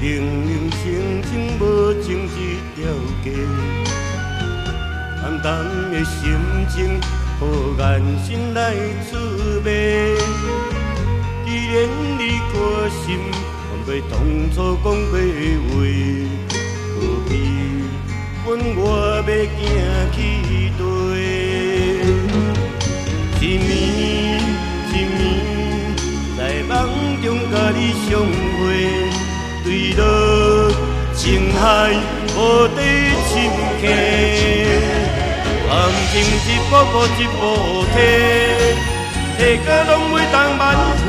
零零星星无情一条街，暗淡的心情，予眼神来滋味。既然你决心，还袂当初讲过话，何必阮我要行去对？情海无底深溪，感情一步步一步提，提到拢袂当挽回。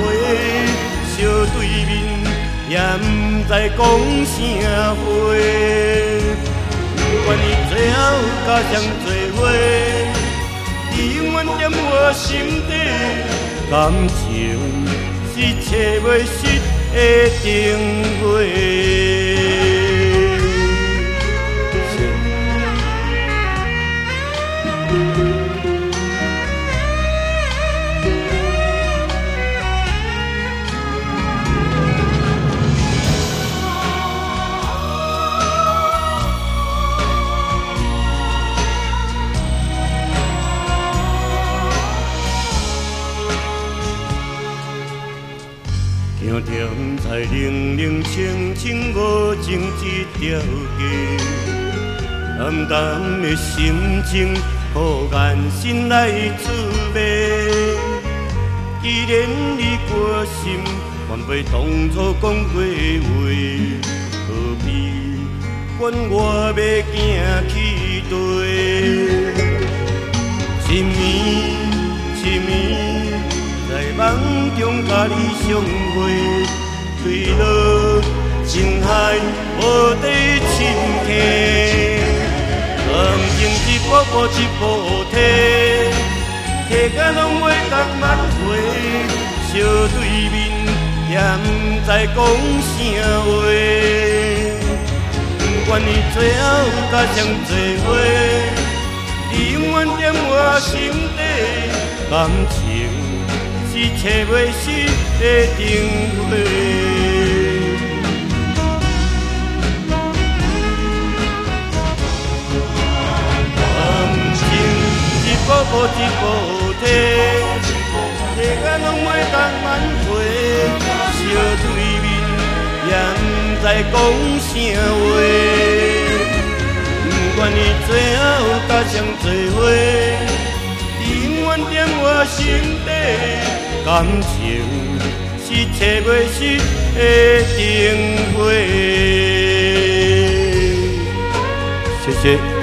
相对面也毋知讲啥话，不管你最后甲谁做伙，你永远踮我心底，感情是找袂失。的定行踮在零零清清无情这条街，暗淡的心情，予眼神来滋味。既然你关心，还袂当初讲过话，何必管我要行去对？一暝一暝。在梦中甲你相会，步步一步提，提甲拢袂当挽回，相对面也毋知讲啥话，不管你最后甲谁做伙，你永远踮我心底感情。是找袂失的定位，一步步一步提，提甲拢袂当挽回，相对面也毋知讲啥话，不管你最后甲谁做伙，永远踮我心底。感情是找袂失的定位。谢谢。